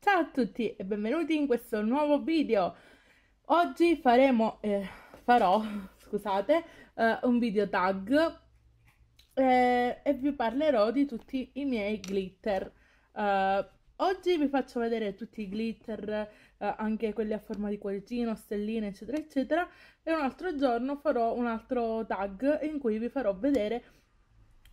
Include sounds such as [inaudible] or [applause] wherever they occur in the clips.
Ciao a tutti e benvenuti in questo nuovo video. Oggi faremo, eh, farò, [laughs] scusate, eh, un video tag eh, e vi parlerò di tutti i miei glitter. Eh, oggi vi faccio vedere tutti i glitter, eh, anche quelli a forma di cuoricino, stelline, eccetera, eccetera. E un altro giorno farò un altro tag in cui vi farò vedere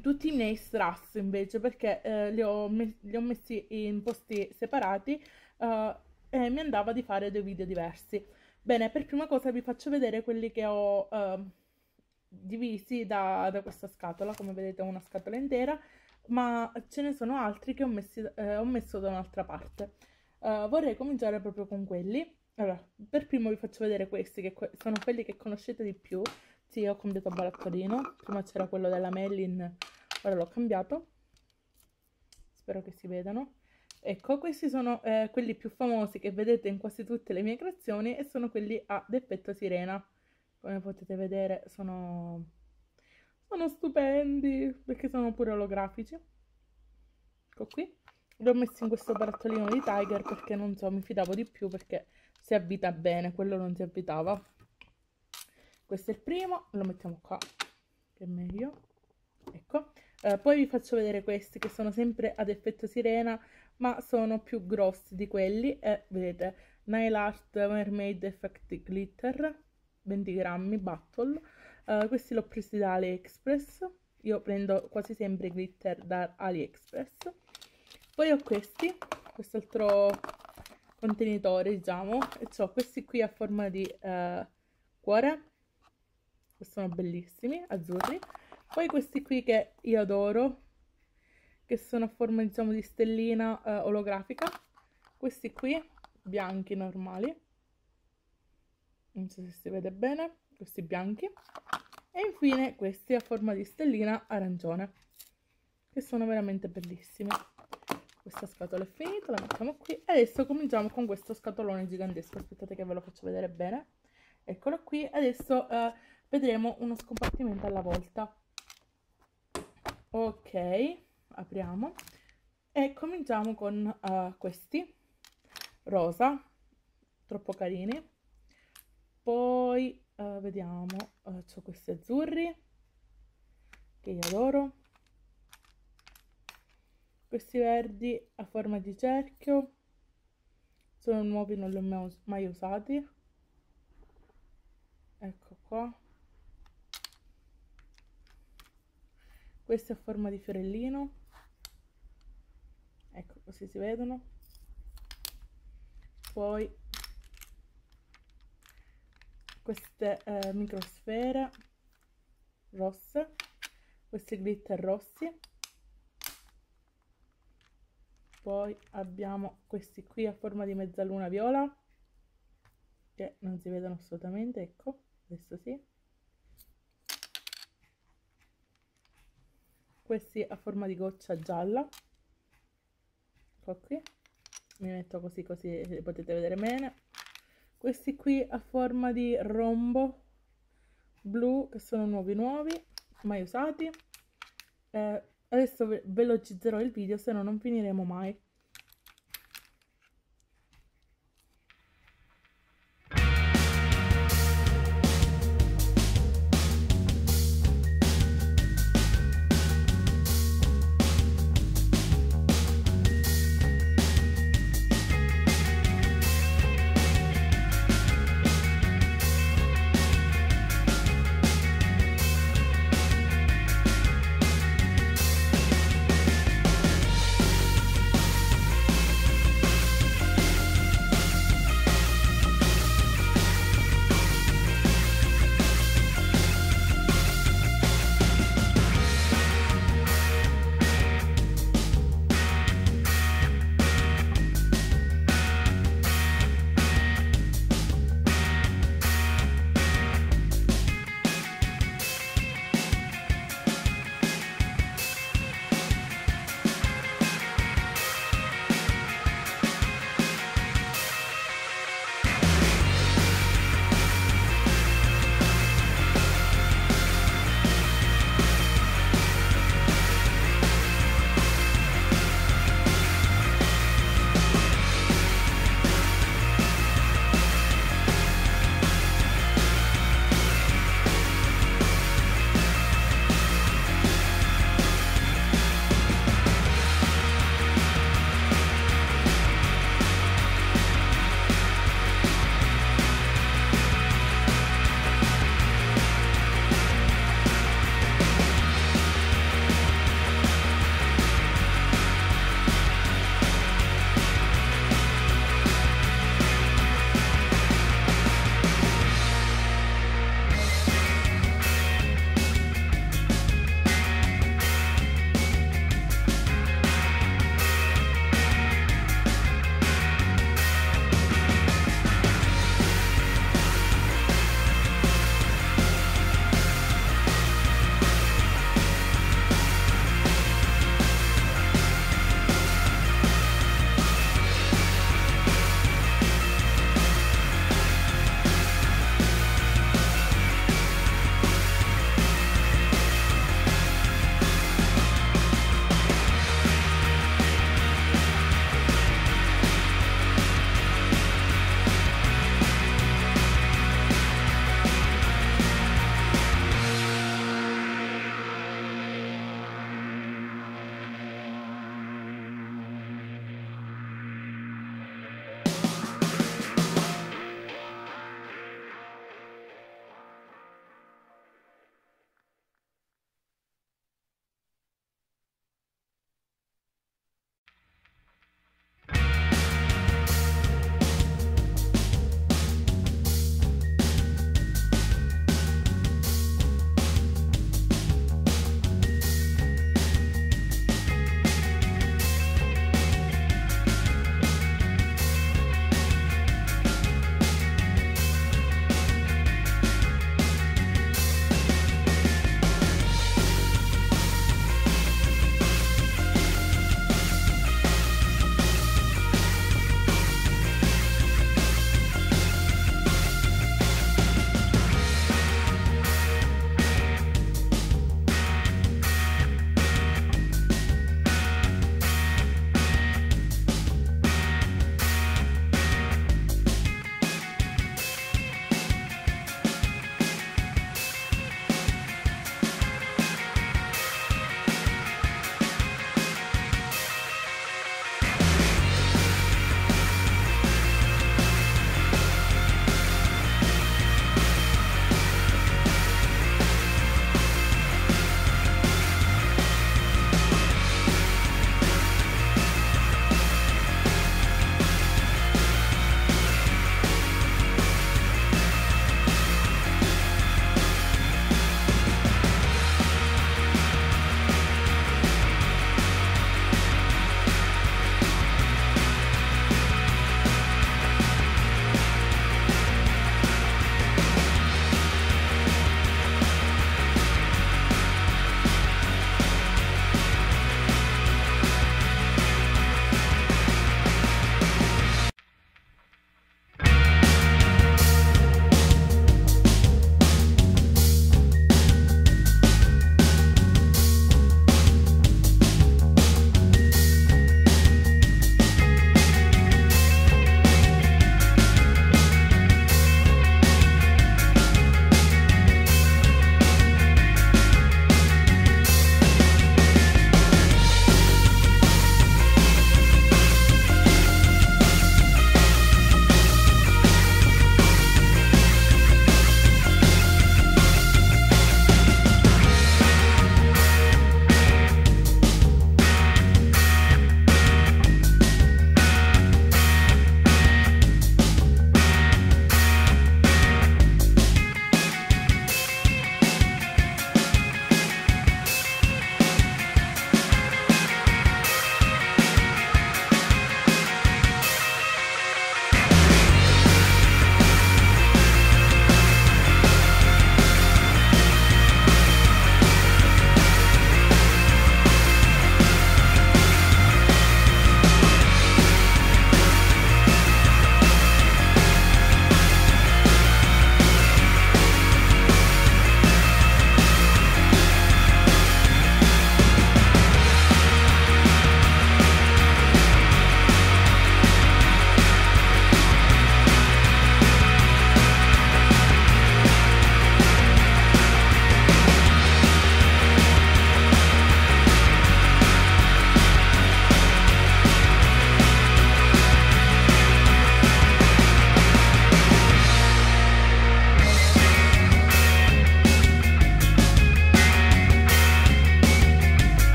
tutti i miei strass invece perché eh, li, ho li, ho messi in posti separati uh, e mi andava di fare due video diversi. Bene, per prima cosa vi faccio vedere quelli che ho uh, divisi da, da, questa scatola, come vedete ho una scatola intera, ma ce ne sono altri che ho, messi, eh, ho messo da un'altra parte. Uh, vorrei cominciare proprio con quelli. Allora, per primo vi faccio vedere questi, che sono quelli che conoscete di più, sì, ho cambiato barattolino. Prima c'era quello della Mellin, ora l'ho cambiato. Spero che si vedano. Ecco, questi sono eh, quelli più famosi che vedete in quasi tutte le mie creazioni e sono quelli ad effetto sirena. Come potete vedere sono, sono stupendi perché sono pure olografici. Ecco qui. Li ho messi in questo barattolino di Tiger perché non so, mi fidavo di più perché si avvita bene, quello non si avvitava questo è il primo lo mettiamo qua che è meglio ecco eh, poi vi faccio vedere questi che sono sempre ad effetto sirena ma sono più grossi di quelli. E vedete Nail Art Mermaid Effect Glitter 20 grammi Battle. Uh, questi l'ho presi da AliExpress. Io prendo quasi sempre glitter da AliExpress. Poi ho questi quest'altro contenitore diciamo e ho questi qui a forma di uh, cuore sono bellissimi, azzurri. Poi questi qui che io adoro, che sono a forma diciamo di stellina eh, olografica. Questi qui, bianchi normali. Non so se si vede bene, questi bianchi. E infine questi a forma di stellina arancione, che sono veramente bellissimi. Questa scatola è finita, la mettiamo qui. E adesso cominciamo con questo scatolone gigantesco. Aspettate che ve lo faccio vedere bene. Eccolo qui. Adesso... Eh, vedremo uno scompartimento alla volta ok apriamo. E cominciamo con uh, questi. Rosa troppo carini. Poi uh, vediamo uh, ho questi azzurri che io adoro. Questi verdi a forma di cerchio. Sono nuovi non li ho mai usati. Ecco qua questo è a forma di fiorellino. Ecco così si vedono. Poi queste eh, microsfere rosse questi glitter rossi. Poi abbiamo questi qui a forma di mezzaluna viola che non si vedono assolutamente ecco adesso sì questi a forma di goccia gialla. Ecco qui mi metto così così potete vedere bene. Questi qui a forma di rombo blu che sono nuovi nuovi mai usati. Eh, adesso velocizzerò il video se no non finiremo mai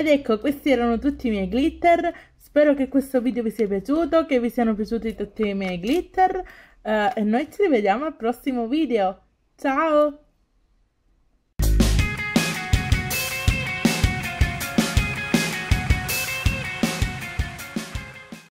Ed ecco, questi erano tutti i miei glitter. Spero che questo video vi sia piaciuto, che vi siano piaciuti tutti i miei glitter. Uh, e noi ci rivediamo al prossimo video. Ciao!